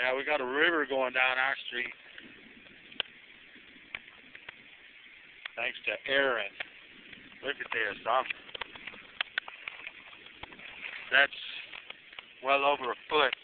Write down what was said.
Yeah, we got a river going down our street. Thanks to Erin. Look at this, huh? That's well over a foot.